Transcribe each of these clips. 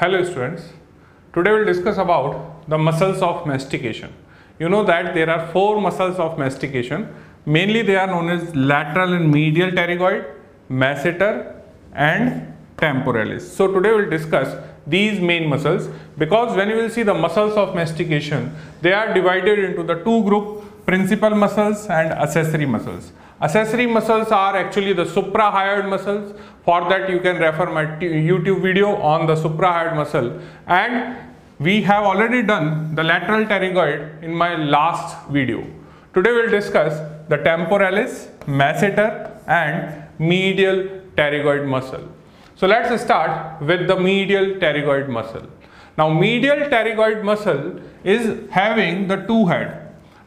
Hello students. Today we'll discuss about the muscles of mastication. You know that there are four muscles of mastication. Mainly they are known as lateral and medial pterygoid, masseter and temporalis. So today we'll discuss these main muscles because when you will see the muscles of mastication, they are divided into the two group principal muscles and accessory muscles. Accessory muscles are actually the suprahyoid muscles. For that you can refer my YouTube video on the suprahyoid muscle and we have already done the lateral pterygoid in my last video. Today we will discuss the temporalis, masseter and medial pterygoid muscle. So let's start with the medial pterygoid muscle. Now medial pterygoid muscle is having the two head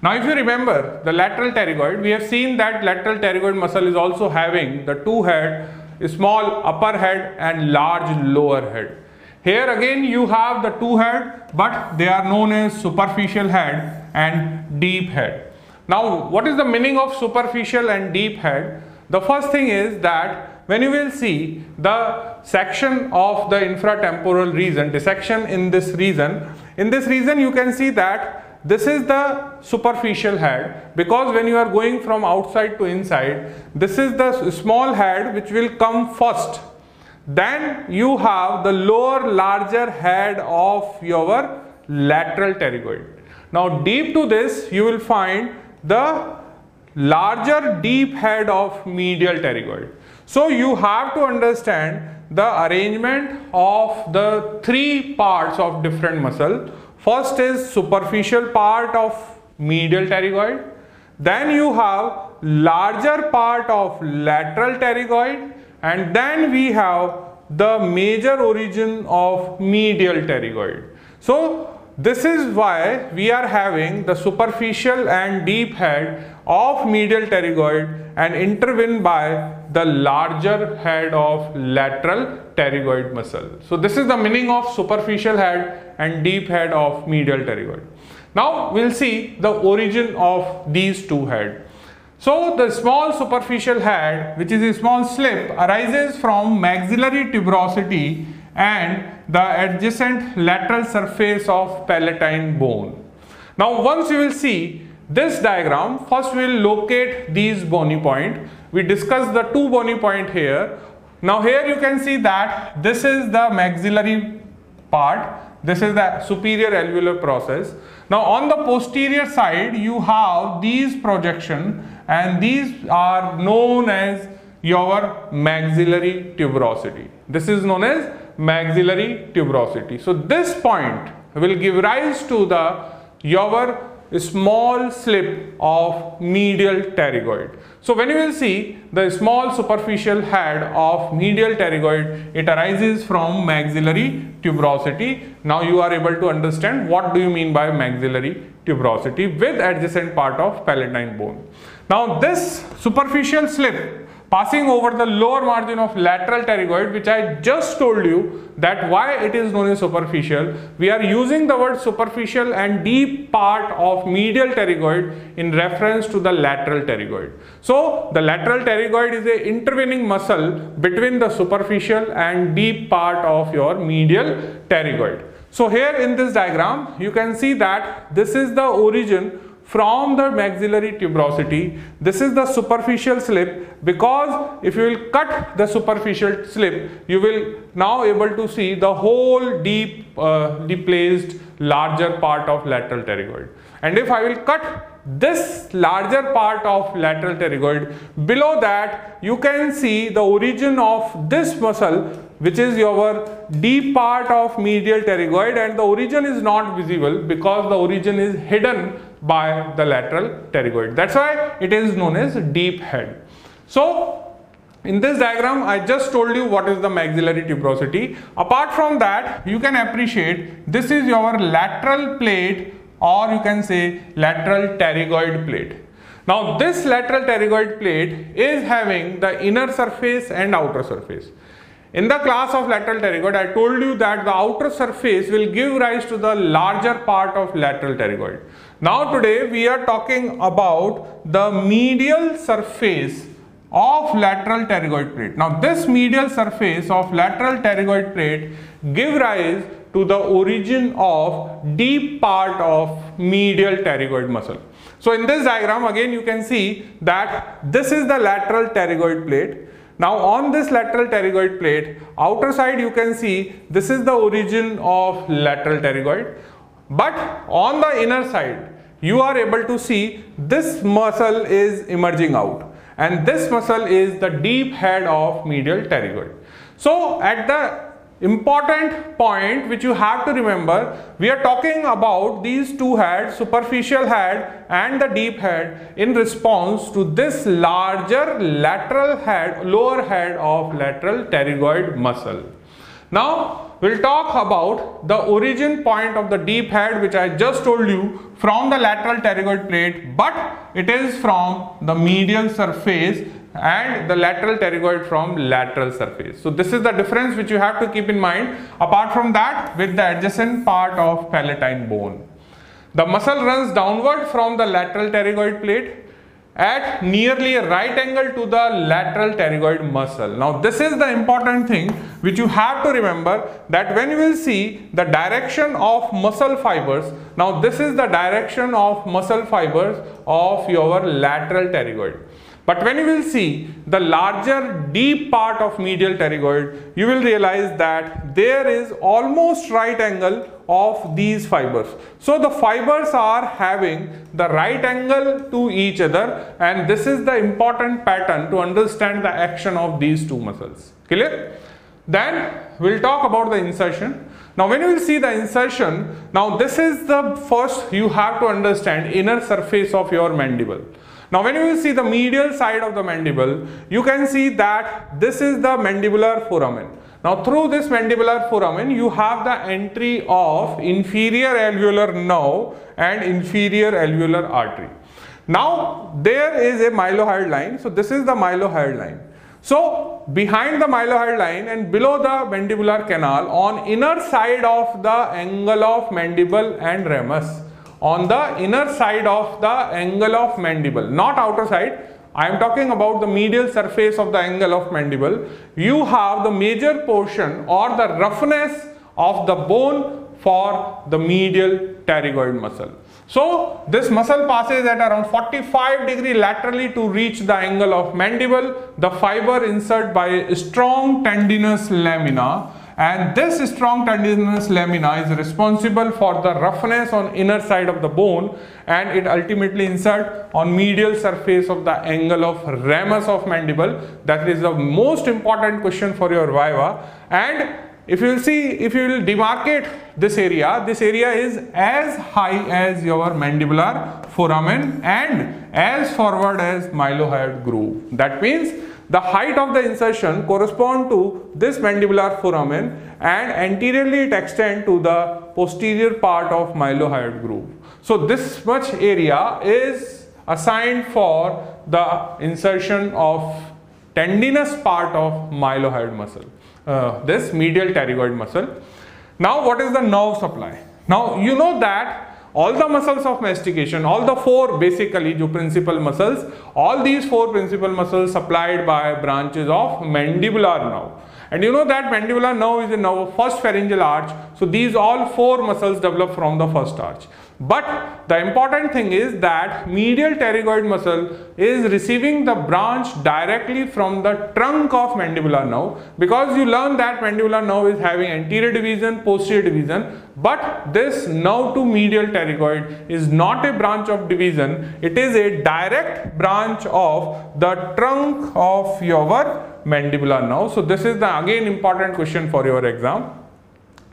now if you remember the lateral pterygoid, we have seen that lateral pterygoid muscle is also having the two head, small upper head and large lower head. Here again you have the two head but they are known as superficial head and deep head. Now what is the meaning of superficial and deep head? The first thing is that when you will see the section of the infratemporal region, dissection in this region, in this region you can see that this is the superficial head because when you are going from outside to inside this is the small head which will come first. Then you have the lower larger head of your lateral pterygoid. Now deep to this you will find the larger deep head of medial pterygoid. So you have to understand the arrangement of the three parts of different muscle First is superficial part of medial pterygoid. Then you have larger part of lateral pterygoid and then we have the major origin of medial pterygoid. So this is why we are having the superficial and deep head of medial pterygoid and intervened by the larger head of lateral pterygoid muscle. So this is the meaning of superficial head and deep head of medial pterygoid. Now we'll see the origin of these two head. So the small superficial head which is a small slip arises from maxillary tuberosity and the adjacent lateral surface of palatine bone. Now once you will see this diagram, first we will locate these bony point. We discuss the two bony point here. Now here you can see that this is the maxillary part. This is the superior alveolar process. Now on the posterior side you have these projection and these are known as your maxillary tuberosity. This is known as maxillary tuberosity. So this point will give rise to the your small slip of medial pterygoid. So when you will see the small superficial head of medial pterygoid, it arises from maxillary tuberosity. Now you are able to understand what do you mean by maxillary tuberosity with adjacent part of palatine bone. Now this superficial slip passing over the lower margin of lateral pterygoid which I just told you that why it is known as superficial. We are using the word superficial and deep part of medial pterygoid in reference to the lateral pterygoid. So the lateral pterygoid is a intervening muscle between the superficial and deep part of your medial pterygoid. So here in this diagram you can see that this is the origin from the maxillary tuberosity. This is the superficial slip because if you will cut the superficial slip, you will now able to see the whole deep uh, deplaced larger part of lateral pterygoid. And if I will cut this larger part of lateral pterygoid, below that you can see the origin of this muscle which is your deep part of medial pterygoid and the origin is not visible because the origin is hidden by the lateral pterygoid. That's why it is known as deep head. So in this diagram, I just told you what is the maxillary tuberosity. Apart from that, you can appreciate this is your lateral plate or you can say lateral pterygoid plate. Now this lateral pterygoid plate is having the inner surface and outer surface. In the class of lateral pterygoid, I told you that the outer surface will give rise to the larger part of lateral pterygoid. Now today we are talking about the medial surface of lateral pterygoid plate. Now this medial surface of lateral pterygoid plate give rise to the origin of deep part of medial pterygoid muscle. So in this diagram again you can see that this is the lateral pterygoid plate. Now on this lateral pterygoid plate outer side you can see this is the origin of lateral pterygoid but on the inner side you are able to see this muscle is emerging out and this muscle is the deep head of medial pterygoid. So at the important point which you have to remember we are talking about these two heads superficial head and the deep head in response to this larger lateral head lower head of lateral pterygoid muscle. Now we'll talk about the origin point of the deep head which I just told you from the lateral pterygoid plate but it is from the medial surface and the lateral pterygoid from lateral surface. So this is the difference which you have to keep in mind apart from that with the adjacent part of palatine bone. The muscle runs downward from the lateral pterygoid plate at nearly right angle to the lateral pterygoid muscle. Now this is the important thing which you have to remember that when you will see the direction of muscle fibers, now this is the direction of muscle fibers of your lateral pterygoid. But when you will see the larger deep part of medial pterygoid, you will realize that there is almost right angle of these fibers. So the fibers are having the right angle to each other and this is the important pattern to understand the action of these two muscles. Clear? Then we'll talk about the insertion. Now when you will see the insertion, now this is the first you have to understand inner surface of your mandible. Now when you see the medial side of the mandible, you can see that this is the mandibular foramen. Now through this mandibular foramen you have the entry of inferior alveolar nerve and inferior alveolar artery. Now there is a mylohyoid line. So this is the mylohyoid line. So behind the mylohyoid line and below the mandibular canal on inner side of the angle of mandible and ramus on the inner side of the angle of mandible not outer side I am talking about the medial surface of the angle of mandible. You have the major portion or the roughness of the bone for the medial pterygoid muscle. So this muscle passes at around 45 degree laterally to reach the angle of mandible. The fiber insert by strong tendinous lamina and this strong tendinous lamina is responsible for the roughness on inner side of the bone and it ultimately insert on medial surface of the angle of ramus of mandible. That is the most important question for your viva and if you will see if you will demarcate this area this area is as high as your mandibular foramen and as forward as mylohyoid groove. That means the height of the insertion correspond to this mandibular foramen and anteriorly it extend to the posterior part of mylohyoid groove. So this much area is assigned for the insertion of tendinous part of mylohyoid muscle, uh, this medial pterygoid muscle. Now what is the nerve supply? Now you know that all the muscles of mastication, all the four basically जो principal muscles, all these four principal muscles supplied by branches of mandibular nerve. And you know that mandibular nerve is the nerve first pharyngeal arch. So these all four muscles develop from the first arch. But the important thing is that medial pterygoid muscle is receiving the branch directly from the trunk of mandibular nerve because you learn that mandibular nerve is having anterior division, posterior division but this nerve to medial pterygoid is not a branch of division, it is a direct branch of the trunk of your mandibular nerve. So this is the again important question for your exam.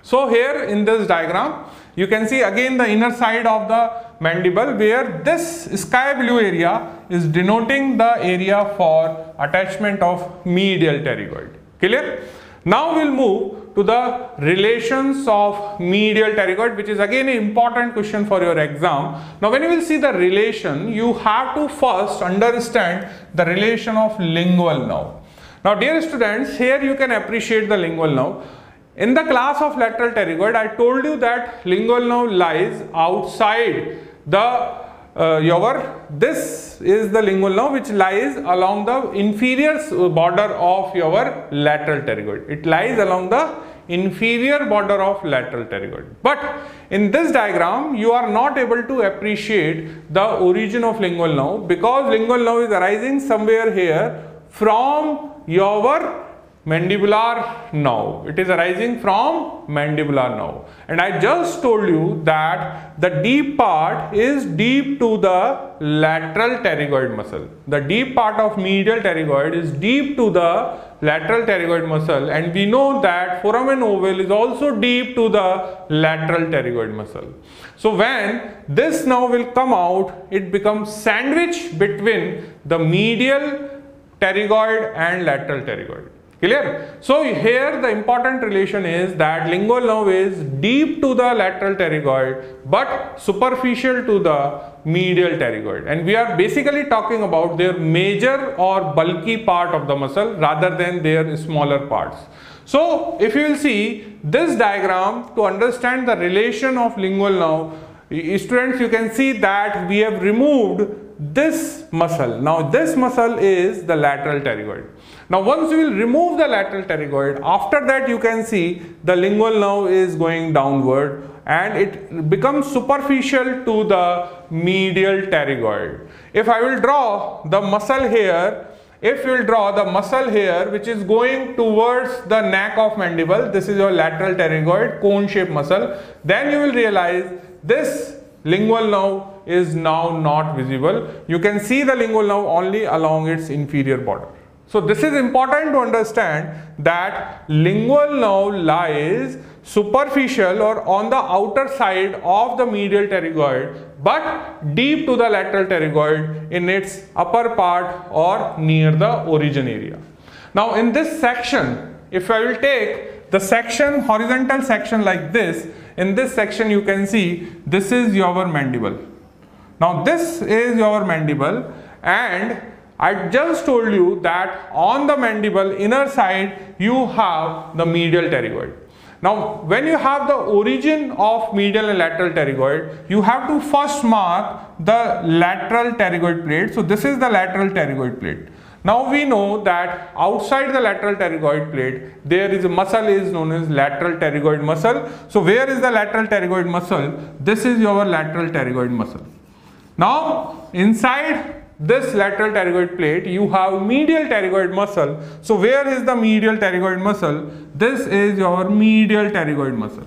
So here in this diagram, you can see again the inner side of the mandible where this sky blue area is denoting the area for attachment of medial pterygoid. Clear? Now we'll move to the relations of medial pterygoid which is again an important question for your exam. Now when you will see the relation, you have to first understand the relation of lingual nerve. Now dear students, here you can appreciate the lingual nerve. In the class of lateral pterygoid, I told you that lingual nerve lies outside the uh, uh, your this is the lingual nerve which lies along the inferior border of your lateral pterygoid. It lies along the inferior border of lateral pterygoid. But in this diagram, you are not able to appreciate the origin of lingual nerve because lingual nerve is arising somewhere here from your mandibular nerve. It is arising from mandibular nerve. And I just told you that the deep part is deep to the lateral pterygoid muscle. The deep part of medial pterygoid is deep to the lateral pterygoid muscle and we know that foramen ovale is also deep to the lateral pterygoid muscle. So when this nerve will come out, it becomes sandwiched between the medial pterygoid and lateral pterygoid. Clear? So here the important relation is that lingual nerve is deep to the lateral pterygoid but superficial to the medial pterygoid and we are basically talking about their major or bulky part of the muscle rather than their smaller parts. So if you will see this diagram to understand the relation of lingual nerve students you can see that we have removed this muscle. Now this muscle is the lateral pterygoid. Now once you will remove the lateral pterygoid, after that you can see the lingual nerve is going downward and it becomes superficial to the medial pterygoid. If I will draw the muscle here, if you will draw the muscle here which is going towards the neck of mandible, this is your lateral pterygoid cone shaped muscle, then you will realize this lingual nerve is now not visible. You can see the lingual nerve only along its inferior border. So this is important to understand that lingual nerve lies superficial or on the outer side of the medial pterygoid but deep to the lateral pterygoid in its upper part or near the origin area. Now in this section, if I will take the section, horizontal section like this, in this section you can see this is your mandible. Now this is your mandible and I just told you that on the mandible inner side you have the medial pterygoid. Now when you have the origin of medial and lateral pterygoid, you have to first mark the lateral pterygoid plate. So this is the lateral pterygoid plate. Now we know that outside the lateral pterygoid plate, there is a muscle is known as lateral pterygoid muscle. So where is the lateral pterygoid muscle? This is your lateral pterygoid muscle. Now inside this lateral pterygoid plate you have medial pterygoid muscle so where is the medial pterygoid muscle this is your medial pterygoid muscle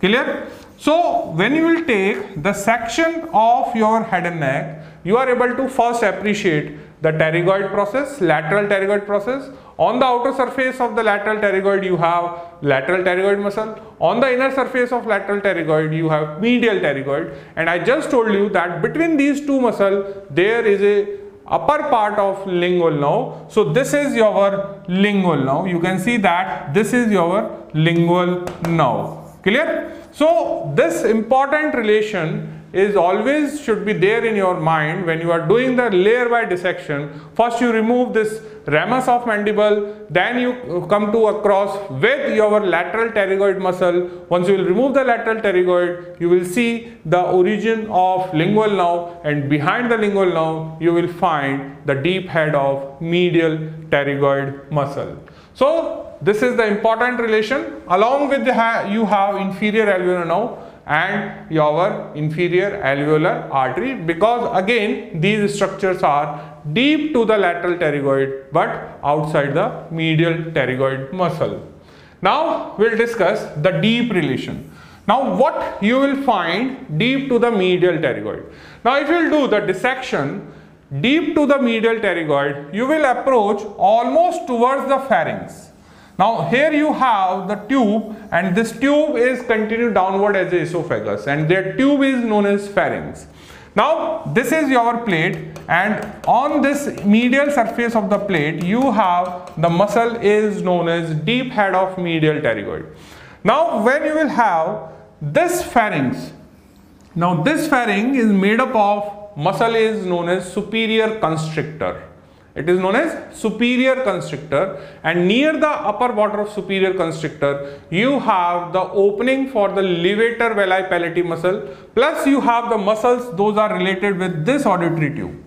clear so when you will take the section of your head and neck you are able to first appreciate the pterygoid process lateral pterygoid process on the outer surface of the lateral pterygoid you have lateral pterygoid muscle. On the inner surface of lateral pterygoid you have medial pterygoid and I just told you that between these two muscle there is a upper part of lingual nerve. So this is your lingual nerve. You can see that this is your lingual nerve. Clear? So this important relation is always should be there in your mind when you are doing the layer by dissection. First you remove this ramus of mandible, then you come to across with your lateral pterygoid muscle. Once you will remove the lateral pterygoid, you will see the origin of lingual nerve and behind the lingual nerve you will find the deep head of medial pterygoid muscle. So this is the important relation along with the you have inferior alveolar nerve and your inferior alveolar artery because again these structures are deep to the lateral pterygoid but outside the medial pterygoid muscle. Now we'll discuss the deep relation. Now what you will find deep to the medial pterygoid. Now if you do the dissection deep to the medial pterygoid you will approach almost towards the pharynx now here you have the tube and this tube is continued downward as a esophagus and their tube is known as pharynx. Now this is your plate and on this medial surface of the plate you have the muscle is known as deep head of medial pterygoid. Now when you will have this pharynx, now this pharynx is made up of muscle is known as superior constrictor It is known as superior constrictor. And near the upper border of superior constrictor you have the opening for the levator veli palatini muscle. Plus you have the muscles. Those are related with this auditory tube.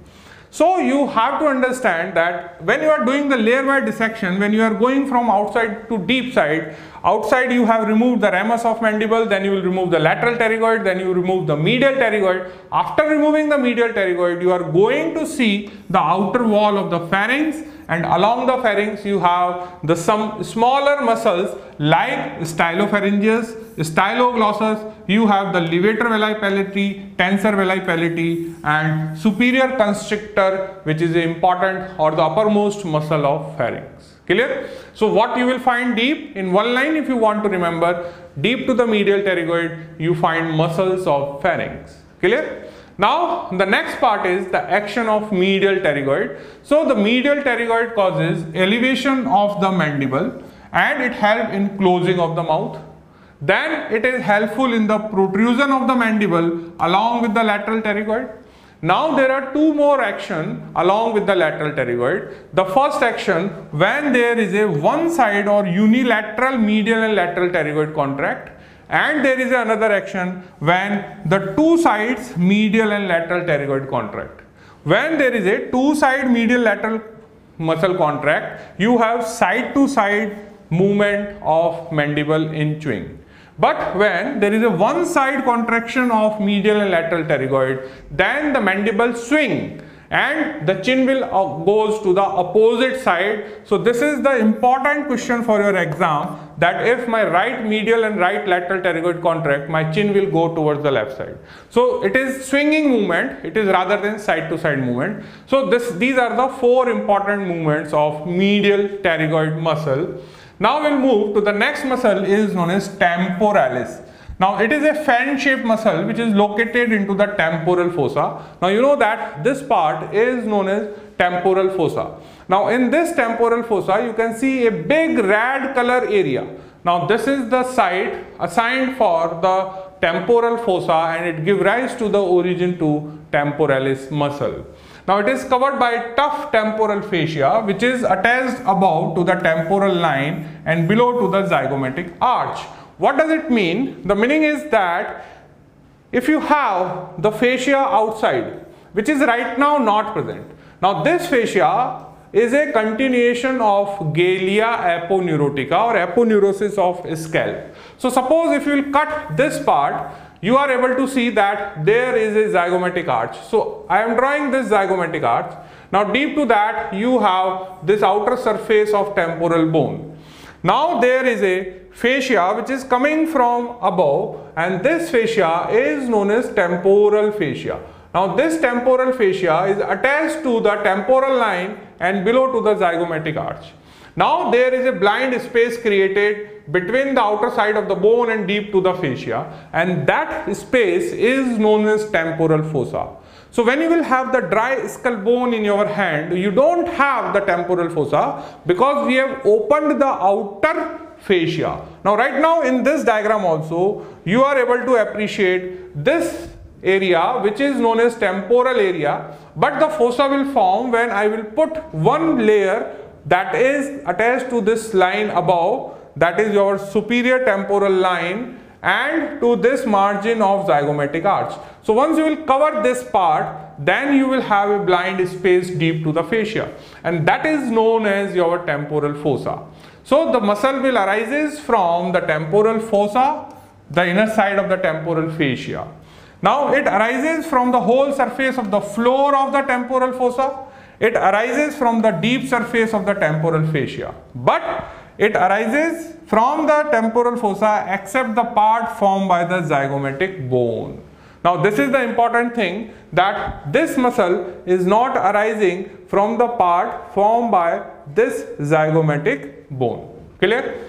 So you have to understand that when you are doing the layer wide dissection, when you are going from outside to deep side, outside you have removed the ramus of mandible, then you will remove the lateral pterygoid, then you remove the medial pterygoid. After removing the medial pterygoid, you are going to see the outer wall of the pharynx and along the pharynx you have the some smaller muscles like stylopharyngeus, styloglossus, you have the levator veli palatini, tensor veli palatini and superior constrictor which is important or the uppermost muscle of pharynx. Clear? So what you will find deep in one line if you want to remember deep to the medial pterygoid you find muscles of pharynx. Clear? Now the next part is the action of medial pterygoid. So the medial pterygoid causes elevation of the mandible and it helps in closing of the mouth. Then it is helpful in the protrusion of the mandible along with the lateral pterygoid. Now there are two more action along with the lateral pterygoid. The first action when there is a one side or unilateral medial and lateral pterygoid contract and there is another action when the two sides medial and lateral pterygoid contract. When there is a two side medial lateral muscle contract, you have side to side movement of mandible in chewing. But when there is a one side contraction of medial and lateral pterygoid, then the mandible swing and the chin will uh, goes to the opposite side. So this is the important question for your exam that if my right medial and right lateral pterygoid contract, my chin will go towards the left side. So it is swinging movement, it is rather than side to side movement. So this these are the four important movements of medial pterygoid muscle. Now we'll move to the next muscle is known as temporalis. Now it is a fan shaped muscle which is located into the temporal fossa. Now you know that this part is known as temporal fossa. Now in this temporal fossa you can see a big red color area. Now this is the site assigned for the temporal fossa and it gives rise to the origin to temporalis muscle. Now it is covered by tough temporal fascia which is attached above to the temporal line and below to the zygomatic arch. What does it mean? The meaning is that if you have the fascia outside, which is right now not present. Now this fascia is a continuation of Galea aponeurotica or aponeurosis of scalp. So suppose if you will cut this part, you are able to see that there is a zygomatic arch. So I am drawing this zygomatic arch. Now deep to that you have this outer surface of temporal bone. Now there is a fascia which is coming from above and this fascia is known as temporal fascia. Now this temporal fascia is attached to the temporal line and below to the zygomatic arch. Now there is a blind space created between the outer side of the bone and deep to the fascia and that space is known as temporal fossa. So when you will have the dry skull bone in your hand, you don't have the temporal fossa because we have opened the outer fascia. Now right now in this diagram also you are able to appreciate this area which is known as temporal area but the fossa will form when I will put one layer that is attached to this line above that is your superior temporal line and to this margin of zygomatic arch. So once you will cover this part then you will have a blind space deep to the fascia and that is known as your temporal fossa. So the muscle will arises from the temporal fossa, the inner side of the temporal fascia. Now it arises from the whole surface of the floor of the temporal fossa. It arises from the deep surface of the temporal fascia. But it arises from the temporal fossa except the part formed by the zygomatic bone. Now this is the important thing that this muscle is not arising from the part formed by this zygomatic bone. Clear?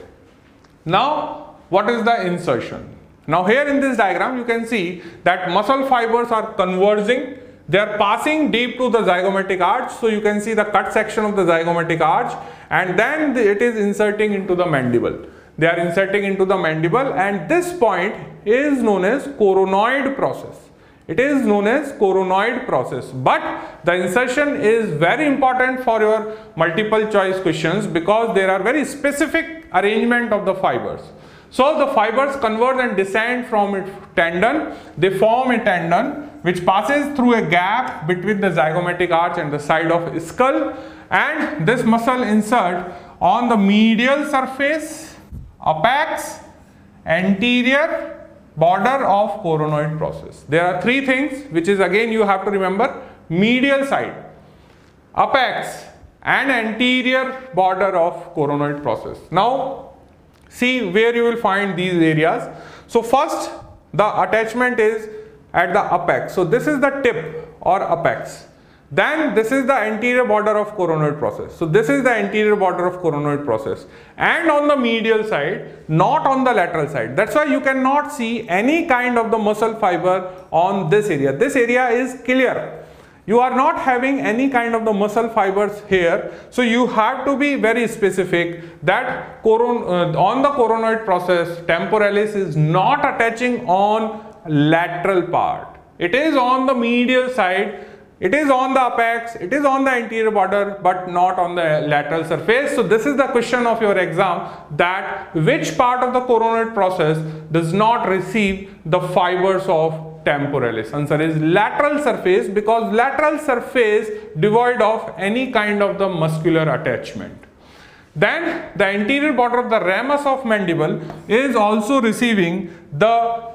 Now, what is the insertion? Now here in this diagram, you can see that muscle fibers are converging. They are passing deep to the zygomatic arch. So you can see the cut section of the zygomatic arch and then it is inserting into the mandible. They are inserting into the mandible and this point is known as coronoid process. It is known as coronoid process. But the insertion is very important for your multiple choice questions because there are very specific arrangement of the fibers. So the fibers converge and descend from its tendon. They form a tendon which passes through a gap between the zygomatic arch and the side of skull and this muscle insert on the medial surface, apex, anterior border of coronoid process. There are three things which is again you have to remember medial side, apex and anterior border of coronoid process. Now see where you will find these areas. So first the attachment is at the apex. So this is the tip or apex. Then this is the anterior border of coronoid process. So this is the anterior border of coronoid process and on the medial side, not on the lateral side. That's why you cannot see any kind of the muscle fiber on this area. This area is clear. You are not having any kind of the muscle fibers here. So you have to be very specific that coron uh, on the coronoid process, temporalis is not attaching on lateral part. It is on the medial side it is on the apex, it is on the anterior border but not on the lateral surface. So this is the question of your exam that which part of the coronoid process does not receive the fibers of temporalis. Answer is lateral surface because lateral surface devoid of any kind of the muscular attachment. Then the anterior border of the ramus of mandible is also receiving the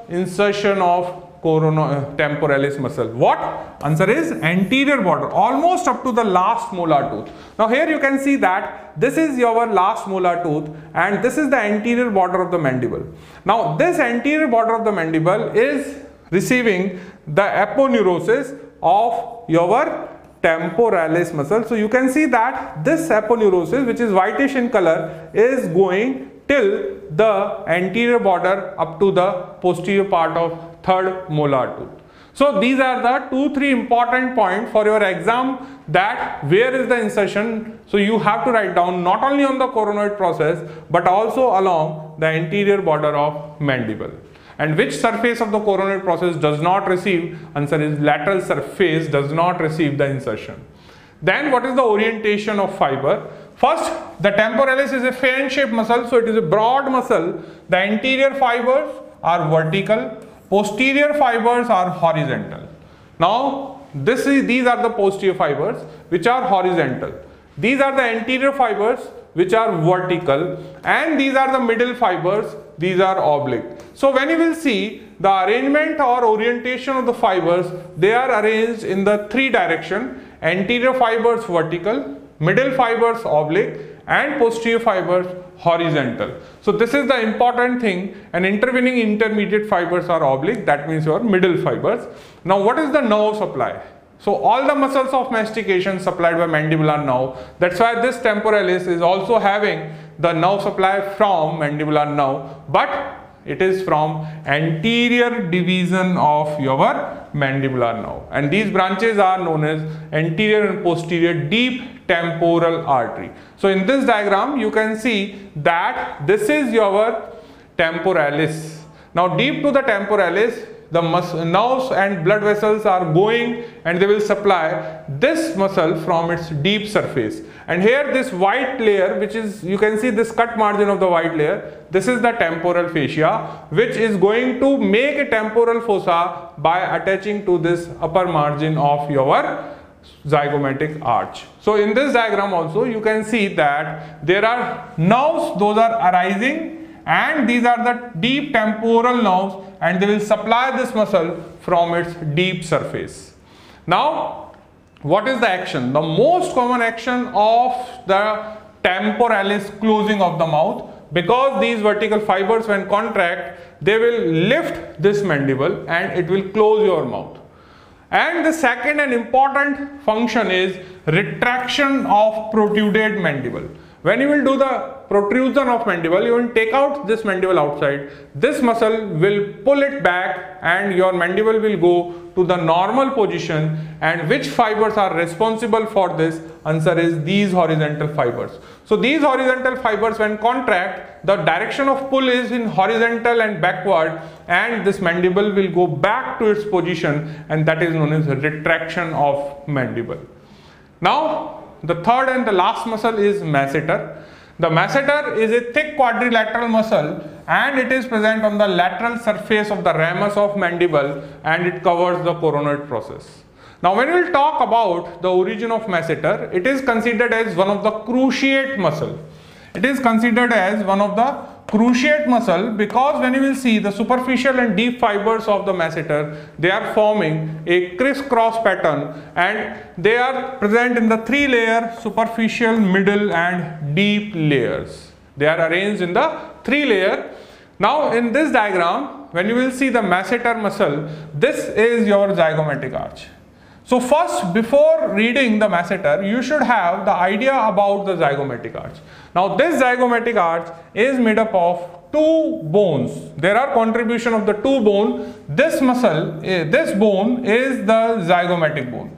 insertion of corono uh, temporalis muscle. What? Answer is anterior border, almost up to the last molar tooth. Now here you can see that this is your last molar tooth and this is the anterior border of the mandible. Now this anterior border of the mandible is receiving the aponeurosis of your temporalis muscle. So you can see that this aponeurosis which is whitish in color is going till the anterior border up to the posterior part of third molar tooth. So these are the two three important points for your exam that where is the insertion. So you have to write down not only on the coronoid process but also along the anterior border of mandible. And which surface of the coronoid process does not receive? Answer is lateral surface does not receive the insertion. Then what is the orientation of fiber? First, the temporalis is a fan shaped muscle, so it is a broad muscle. The anterior fibers are vertical, posterior fibers are horizontal. Now, this is these are the posterior fibers which are horizontal. These are the anterior fibers which are vertical and these are the middle fibers these are oblique. So when you will see the arrangement or orientation of the fibers they are arranged in the three direction. Anterior fibers vertical. Middle fibers oblique. And posterior fibers horizontal. So this is the important thing. And intervening intermediate fibers are oblique. That means your middle fibers. Now what is the nerve supply? So all the muscles of mastication supplied by mandibular nerve. That's why this temporalis is also having the nerve supply from mandibular nerve. But it is from anterior division of your mandibular nerve and these branches are known as anterior and posterior deep temporal artery. So in this diagram you can see that this is your temporalis. Now deep to the temporalis the nerves and blood vessels are going and they will supply this muscle from its deep surface and here this white layer which is you can see this cut margin of the white layer this is the temporal fascia which is going to make a temporal fossa by attaching to this upper margin of your zygomatic arch. So in this diagram also you can see that there are nerves those are arising and these are the deep temporal nerves and they will supply this muscle from its deep surface. Now what is the action? The most common action of the temporalis closing of the mouth because these vertical fibers when contract they will lift this mandible and it will close your mouth. And the second and important function is retraction of protruded mandible. When you will do the protrusion of mandible, you will take out this mandible outside. This muscle will pull it back and your mandible will go to the normal position and which fibers are responsible for this? Answer is these horizontal fibers. So these horizontal fibers when contract the direction of pull is in horizontal and backward and this mandible will go back to its position and that is known as retraction of mandible. Now the third and the last muscle is masseter the masseter is a thick quadrilateral muscle and it is present on the lateral surface of the ramus of mandible and it covers the coronoid process. Now when we will talk about the origin of masseter, it is considered as one of the cruciate muscle. It is considered as one of the cruciate muscle because when you will see the superficial and deep fibers of the masseter they are forming a crisscross pattern and they are present in the three layer superficial middle and deep layers. They are arranged in the three layer. Now in this diagram when you will see the masseter muscle this is your zygomatic arch. So first, before reading the masseter, you should have the idea about the zygomatic arch. Now this zygomatic arch is made up of two bones. There are contribution of the two bone. This muscle, eh, this bone is the zygomatic bone.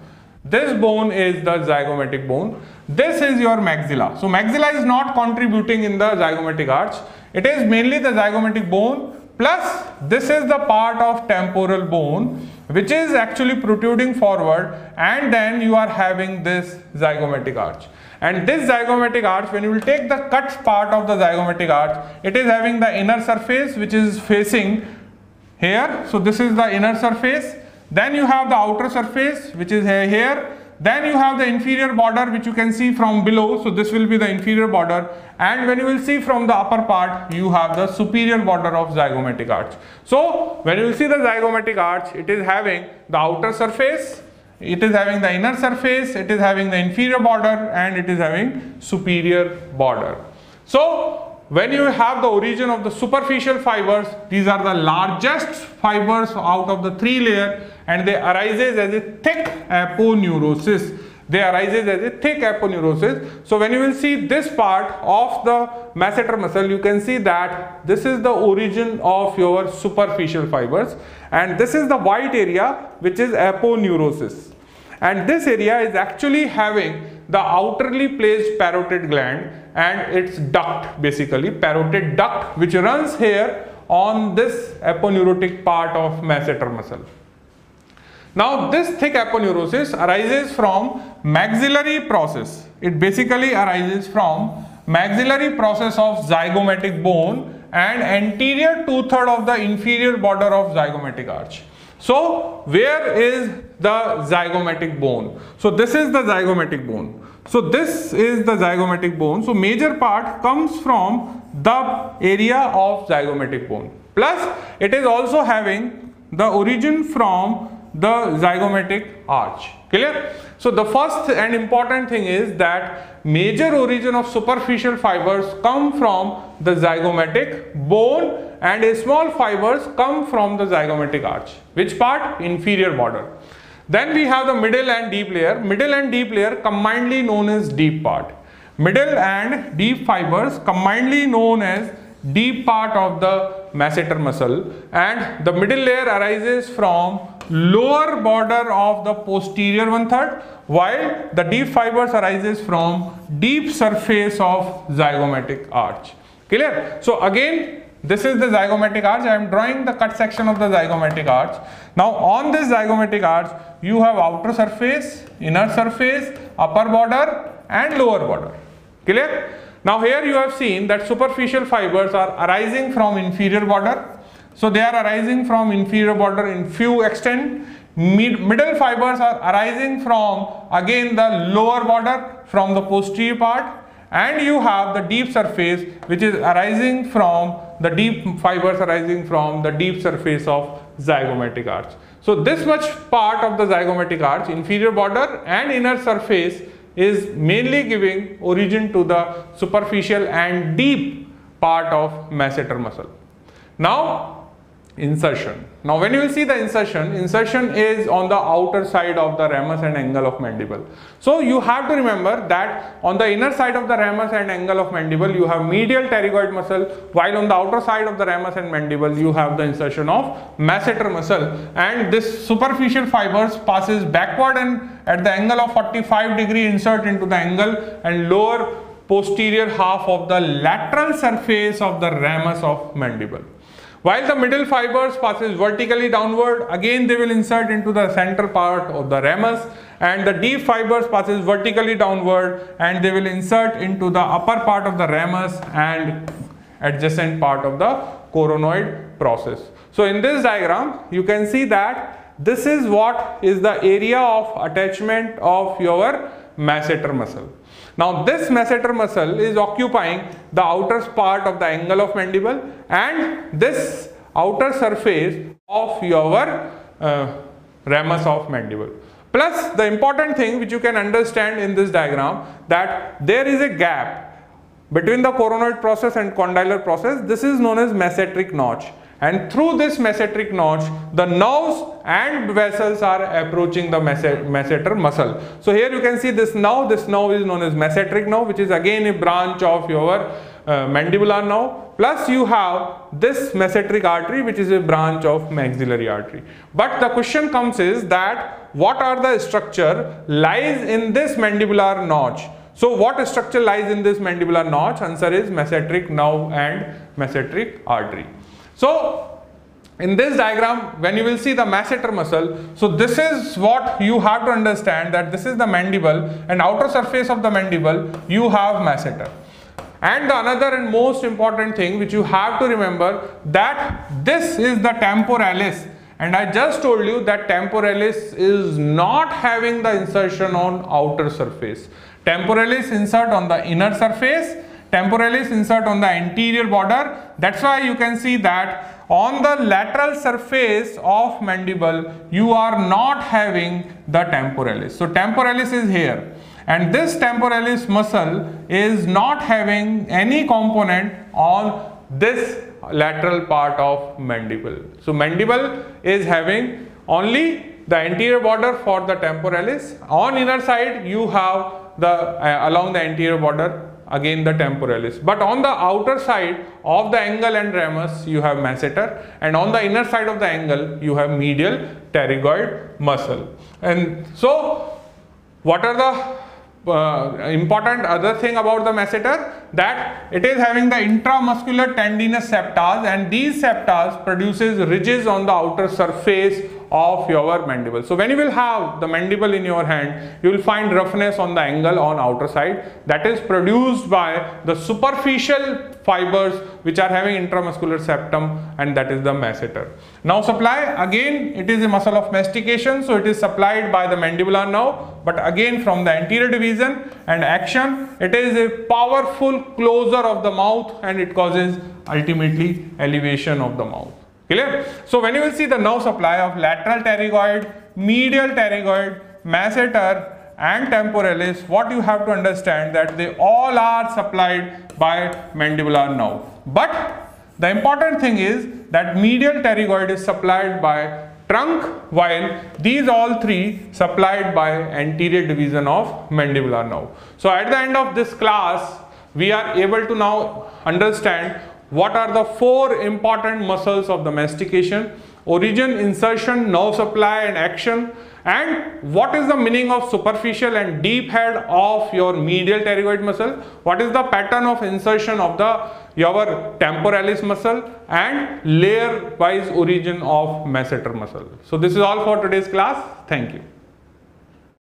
This bone is the zygomatic bone. This is your maxilla. So maxilla is not contributing in the zygomatic arch. It is mainly the zygomatic bone plus this is the part of temporal bone which is actually protruding forward and then you are having this zygomatic arch and this zygomatic arch when you will take the cut part of the zygomatic arch it is having the inner surface which is facing here so this is the inner surface then you have the outer surface which is here then you have the inferior border which you can see from below. So this will be the inferior border and when you will see from the upper part you have the superior border of zygomatic arch. So when you will see the zygomatic arch it is having the outer surface, it is having the inner surface, it is having the inferior border and it is having superior border. So when you have the origin of the superficial fibers, these are the largest fibers out of the three layer and they arises as a thick aponeurosis. They arises as a thick aponeurosis. So when you will see this part of the masseter muscle, you can see that this is the origin of your superficial fibers and this is the white area which is aponeurosis. And this area is actually having the outerly placed parotid gland and its duct basically parotid duct which runs here on this aponeurotic part of masseter muscle. Now this thick aponeurosis arises from maxillary process. It basically arises from maxillary process of zygomatic bone and anterior two-third of the inferior border of zygomatic arch. So where is the zygomatic bone? So this is the zygomatic bone. So this is the zygomatic bone. So major part comes from the area of zygomatic bone. Plus it is also having the origin from the zygomatic arch. Clear? So the first and important thing is that major origin of superficial fibers come from the zygomatic bone and a small fibers come from the zygomatic arch. Which part? Inferior border. Then we have the middle and deep layer. Middle and deep layer combinedly known as deep part. Middle and deep fibers combinedly known as deep part of the masseter muscle and the middle layer arises from lower border of the posterior one third while the deep fibers arises from deep surface of zygomatic arch. Clear? So again this is the zygomatic arch. I am drawing the cut section of the zygomatic arch. Now on this zygomatic arch, you have outer surface, inner surface, upper border and lower border. Clear? Now here you have seen that superficial fibers are arising from inferior border. So they are arising from inferior border in few extent. Mid middle fibers are arising from again the lower border from the posterior part and you have the deep surface which is arising from the deep fibers arising from the deep surface of zygomatic arch. So this much part of the zygomatic arch, inferior border and inner surface is mainly giving origin to the superficial and deep part of masseter muscle. Now insertion. Now when you will see the insertion, insertion is on the outer side of the ramus and angle of mandible. So you have to remember that on the inner side of the ramus and angle of mandible you have medial pterygoid muscle while on the outer side of the ramus and mandible you have the insertion of masseter muscle and this superficial fibers passes backward and at the angle of 45 degree insert into the angle and lower posterior half of the lateral surface of the ramus of mandible. While the middle fibers passes vertically downward, again they will insert into the center part of the ramus and the deep fibers passes vertically downward and they will insert into the upper part of the ramus and adjacent part of the coronoid process. So in this diagram, you can see that this is what is the area of attachment of your masseter muscle. Now this masseter muscle is occupying the outer part of the angle of mandible and this outer surface of your uh, ramus of mandible. Plus the important thing which you can understand in this diagram that there is a gap between the coronoid process and condylar process. This is known as masseteric notch and through this masseteric notch the nerves and vessels are approaching the masseter muscle. So here you can see this nerve, this nerve is known as masseteric nerve which is again a branch of your uh, mandibular nerve plus you have this masseteric artery which is a branch of maxillary artery. But the question comes is that what are the structure lies in this mandibular notch. So what structure lies in this mandibular notch? Answer is masseteric nerve and masseteric artery. So in this diagram when you will see the masseter muscle so this is what you have to understand that this is the mandible and outer surface of the mandible you have masseter. And the another and most important thing which you have to remember that this is the temporalis. And I just told you that temporalis is not having the insertion on outer surface. Temporalis insert on the inner surface temporalis insert on the anterior border. That's why you can see that on the lateral surface of mandible, you are not having the temporalis. So temporalis is here and this temporalis muscle is not having any component on this lateral part of mandible. So mandible is having only the anterior border for the temporalis. On inner side you have the uh, along the anterior border again the temporalis. But on the outer side of the angle and ramus you have masseter and on the inner side of the angle you have medial pterygoid muscle. And so what are the uh, important other thing about the masseter that it is having the intramuscular tendinous septas and these septas produces ridges on the outer surface of your mandible. So when you will have the mandible in your hand, you will find roughness on the angle on outer side that is produced by the superficial fibers which are having intramuscular septum and that is the masseter. Now supply again it is a muscle of mastication so it is supplied by the mandibular nerve but again from the anterior division and action it is a powerful closer of the mouth and it causes ultimately elevation of the mouth. Clear? So when you will see the nerve supply of lateral pterygoid, medial pterygoid, masseter and temporalis, what you have to understand that they all are supplied by mandibular nerve. But the important thing is that medial pterygoid is supplied by trunk while these all three supplied by anterior division of mandibular nerve. So at the end of this class, we are able to now understand what are the four important muscles of the mastication? Origin, insertion, nerve supply and action. And what is the meaning of superficial and deep head of your medial pterygoid muscle? What is the pattern of insertion of the your temporalis muscle and layer wise origin of masseter muscle? So this is all for today's class. Thank you.